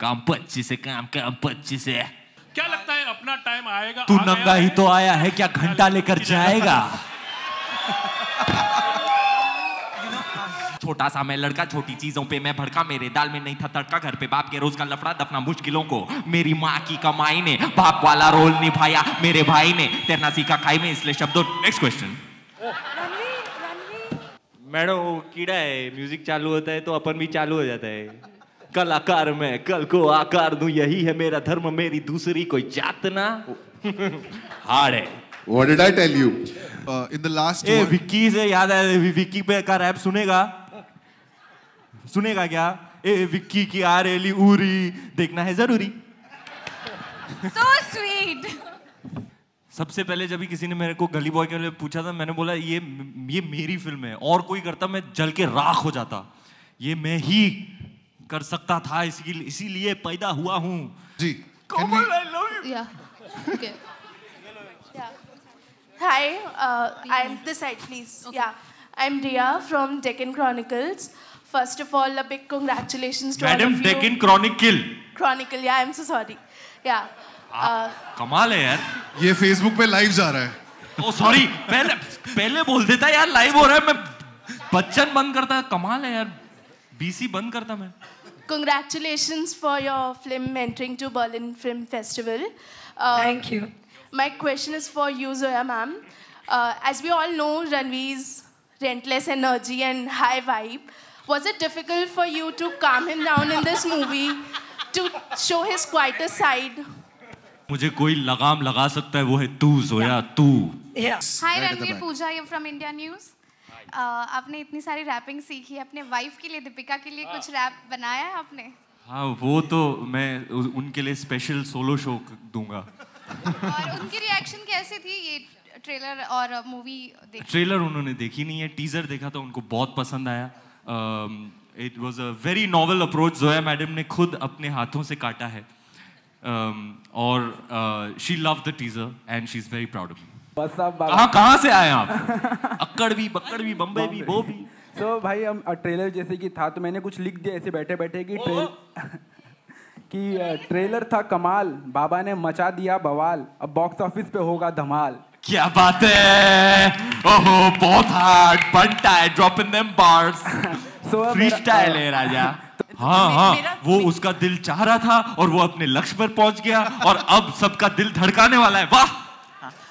काम पच्चीस है काम काम पच्चीस है क्या लगता है अपना टाइम आएगा तू आ नंगा ही तो आया है क्या घंटा लेकर जाएगा? छोटा सा मैं लड़का छोटी चीज़ों पे मैं भड़का मेरे दाल में नहीं था तड़का घर पे बाप के रोज का लफड़ा दफना मुश्किलों को। मेरी माँ की कमाई ने बाप वाला रोल निभाया मेरे भाई ने तैरना सीखा खाई में इसलिए शब्दों नेक्स्ट क्वेश्चन मैडम वो कीड़ा है म्यूज़िक चालू होता है तो अपन भी चालू हो जाता है। कलाकार में कल को आकार दूँ यही है मेरा धर्म मेरी दूसरी कोई जात ना। हार्ड है। What did I tell you? Uh, in the last A one, Vicky से याद वि- विक्की पे का रैप सुनेगा? सुनेगा क्या? ए विक्की की आ रेली उरी देखना है ज़रूरी। So sweet. सबसे पहले जब भी किसी ने मेरे को गली बॉय के लिए पूछा था मैंने बोला ये ये मेरी फ़िल्म है और कोई करता मैं जल के राख हो जाता। ये मैं ही कर सकता था इसीलिए इसीलिए पैदा हुआ हूँ ji, can we, Yeah. Okay. Hi, uh, I'm this side, please. Yeah, I'm Ria from Deccan Chronicles. First of all, a big congratulations to all madam of you. Deccan Chronicle, yeah, I'm so sorry. Yeah. Uh, कमाल है यार ये Facebook पे live जा रहा है ओ sorry पहले पहले बोल देता यार लाइव हो रहा है मैं बच्चन बंद करता कमाल है यार बीसी बंद करता मैं congratulations for your film entering to Berlin Film Festival. Uh, Thank you. My question is for you, Zoya ma'am. Uh, as we all know, Ranveer's rentless energy and high vibe. Was it difficult for you to calm him down in this movie to show his quieter side? मुझे कोई लगाम लगा सकता है वो है तू जोया तू Yeah. Hi Right at the Ranveer back. पूजा ये फ्रॉम इंडिया न्यूज आपने इतनी सारी रैपिंग सीखी है अपने वाइफ के लिए दीपिका के लिए कुछ रैप बनाया है आपने? हाँ वो तो मैं उनके लिए स्पेशल सोलो शो दूँगा। और उनकी रिएक्शन कैसी थी ये ट्रेलर और मूवी ट्रेलर उन्होंने देखी नहीं है टीजर देखा तो उनको बहुत पसंद आया। It was a very novel approach Zoya madam ने खुद अपने हाथों से काटा है। um, और she love the teaser and she is very proud of me कहाँ कहाँ से आए आप? अक्कड़ भी बक्कड़ भी बम्बई भी वो भी। तो भाई हम ट्रेलर जैसे कि था तो मैंने कुछ लिख दिया ऐसे बैठे बैठे कि ट्रेल कि ट्रेलर था कमाल बाबा ने मचा दिया बवाल अब बॉक्स ऑफ़िस पे होगा धमाल। क्या बात है? ओहो बहुत हार्ड बनता है drop in them bars So, freestyle है राजा। हाँ हाँ वो उसका दिल चाह रहा था और वो अपने लक्ष्य पर पहुँच गया और अब सबका दिल धड़काने वाला है। वाह!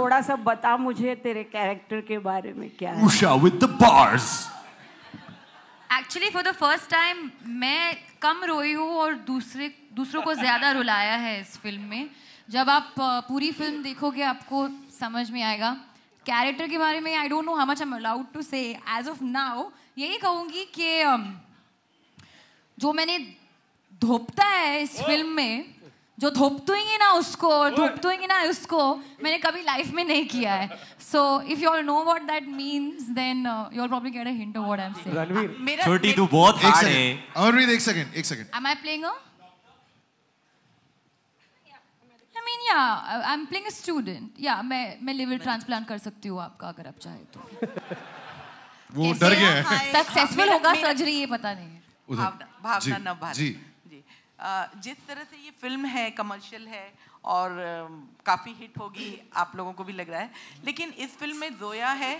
थोड़ा सा बता मुझे तेरे कैरेक्टर के बारे में क्या है? Usha with the bars actually for the first time मैं कम रोई हूँ और दूसरे दूसरों को ज़्यादा रुलाया है इस फ़िल्म में। जब आप पूरी फ़िल्म देखोगे आपको समझ में आएगा। कैरेक्टर के बारे में I don't know how much I am allowed to say as of now यही कहूँगी कि जो मैंने धोपता है इस फ़िल्म में जो धोप धोपतुएँगे ना उसको और धोप धोपतुएँगे ना उसको मैंने कभी लाइफ में नहीं किया है so if you all know what that means then you all probably get a hint of what I am saying Ranveer मेरा छोटी तू बहुत हार्ड है सेकंड अमरवीर एक सेकंड एक second Am I playing a? I mean, yeah, I- I'm playing a student. Yeah, मैं मैं liver transplant कर सकती हूँ आपका अगर आप चाहे तो. वो डर गया है मेरा- होगा सर्जरी ये पता नहीं है. भावना भावना जी, नव भारत जी। जी अ, जिस तरह से ये फ़िल्म है कमर्शियल है और काफ़ी हिट होगी आप लोगों को भी लग रहा है। लेकिन इस फ़िल्म में जोया है।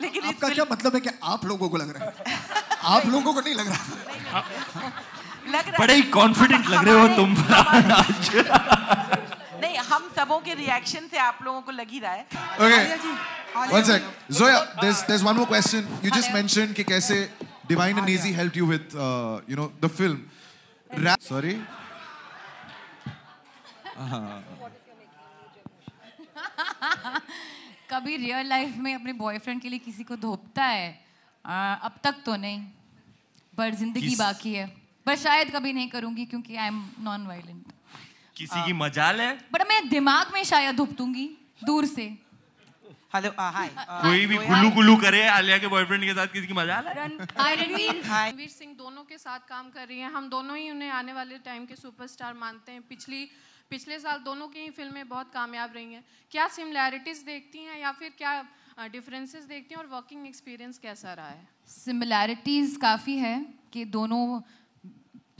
लेकिन आपका क्या मतलब है कि आप लोगों को लग रहा है? आप लोगों को नहीं लग रहा? लग रहा बड़े ही। कॉन्फिडेंट लग रहे हो तुम। आज। नहीं हम सबों के रिएक्शन से आप लोगों को लग ही रहा है। Okay. Alia ji, Alia One ji. sec. Zoya, there's there's one more question. You just mentioned कि कैसे Divine and Easy helped you with uh, you know the Rap. Sorry. कभी रियल लाइफ में अपने बॉयफ्रेंड के लिए किसी को धोपता है? आ, अब तक तो नहीं पर ज़िंदगी किस- बाकी है। पर शायद कभी नहीं करूँगी क्योंकि आई एम नॉन वायलेंट किसी आ, की मजाल है? बट मैं दिमाग में शायद धुपतूँगी दूर से। हेलो हाय कोई भी गुल्लू गुल्लू करे आलिया के बॉयफ्रेंड के साथ किसी की मजाल है? हाय रणवीर रणवीर सिंह दोनों के साथ काम कर रही हैं। हम दोनों ही उन्हें आने वाले टाइम के सुपरस्टार मानते हैं। पिछली पिछले साल दोनों की ही फ़िल्में बहुत कामयाब रही हैं। क्या सिमिलैरिटीज देखती हैं या फिर क्या डिफरेंसेस देखती हैं और वर्किंग एक्सपीरियंस कैसा रहा है? सिमिलैरिटीज काफ़ी है कि दोनों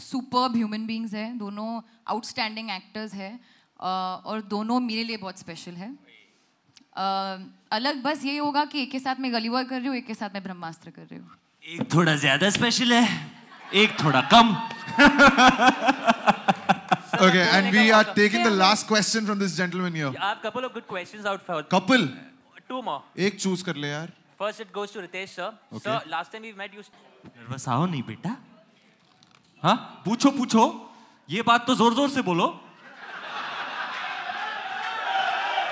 सुपर ह्यूमन बींग्स हैं दोनों आउटस्टैंडिंग एक्टर्स हैं और दोनों मेरे लिए बहुत स्पेशल है। Uh, अलग बस यही होगा कि एक के साथ में गलीवर कर रही हूँ एक के साथ में ब्रह्मास्त्र कर रही हूँ। एक थोड़ा ज़्यादा स्पेशल है एक थोड़ा कम। Okay and we are taking the last question from this gentleman here आप couple of good questions out for couple two more एक चूज़ कर ले यार। First it goes to Ritesh sir sir last time we met you nervous आओ नहीं बेटा? हाँ? पूछो पूछो। ये बात तो जोर-जोर से बोलो।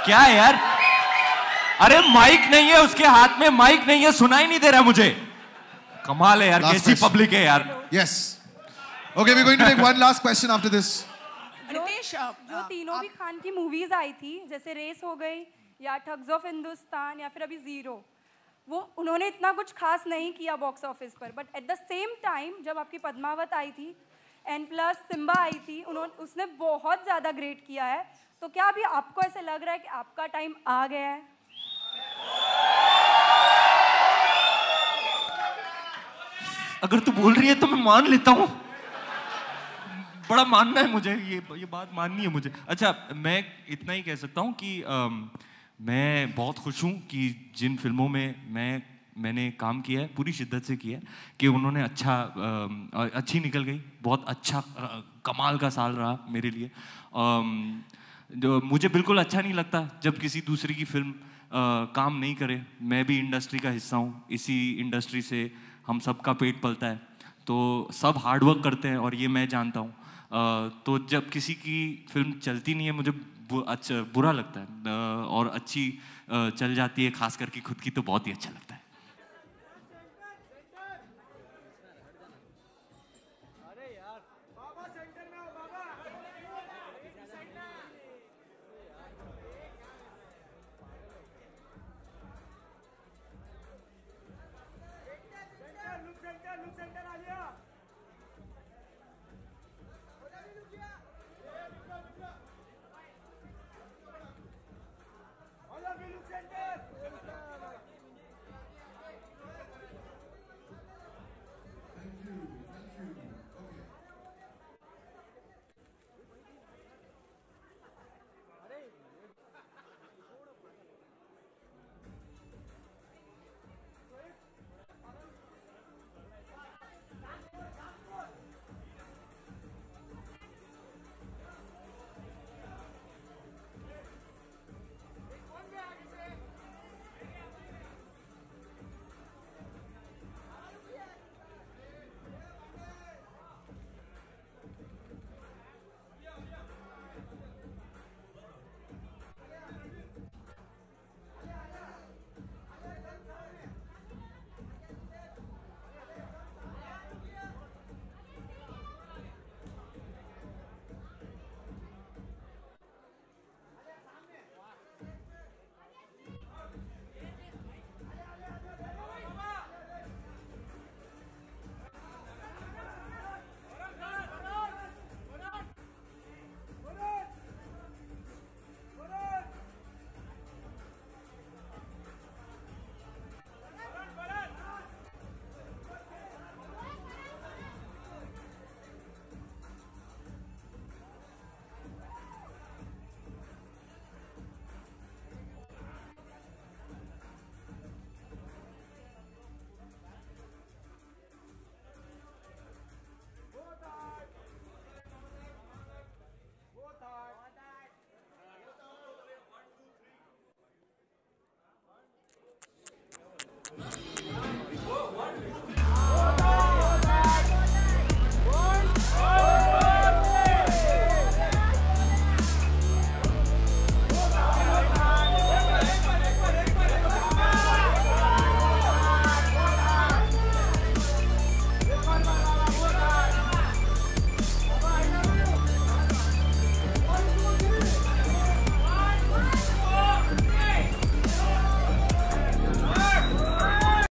क्या है यार? अरे माइक नहीं है उसके हाथ में माइक नहीं है सुनाई नहीं दे रहा मुझे। कमाल है यार Last कैसी पब्लिक है यार. Okay, we're going to take one last question after this. Ritesh जो तीनों भी खान की मूवीज़ आई थी जैसे रेस हो गई या ठग्स ऑफ़ हिंदुस्तान या फिर अभी ज़ीरो वो उन्होंने इतना कुछ खास नहीं किया बॉक्स ऑफ़िस पर but at the same time जब आपकी पद्मावत आई थी एंड प्लस सिम्बा आई थी उन्होंने उसने बहुत ज़्यादा ग्रेट किया है। तो क्या अभी आपको ऐसे लग रहा है कि आपका टाइम आ गया है? अगर तू बोल रही है तो मैं मान लेता हूँ। बड़ा मानना है मुझे ये ये बात माननी है मुझे। अच्छा मैं इतना ही कह सकता हूँ कि अम, मैं बहुत खुश हूँ कि जिन फ़िल्मों में मैं मैंने काम किया है पूरी शिद्दत से किया है कि उन्होंने अच्छा अ- अच्छी निकल गई बहुत अच्छा अ, कमाल का साल रहा मेरे लिए। जो मुझे बिल्कुल अच्छा नहीं लगता जब किसी दूसरे की फ़िल्म अ, काम नहीं करे। मैं भी इंडस्ट्री का हिस्सा हूँ इसी इंडस्ट्री से हम सबका पेट पलता है। तो सब हार्डवर्क करते हैं और ये मैं जानता हूँ। तो जब किसी की फ़िल्म चलती नहीं है मुझे बु, अच्छा बुरा लगता है। और अच्छी चल जाती है खास करके खुद की तो बहुत ही अच्छा लगता है।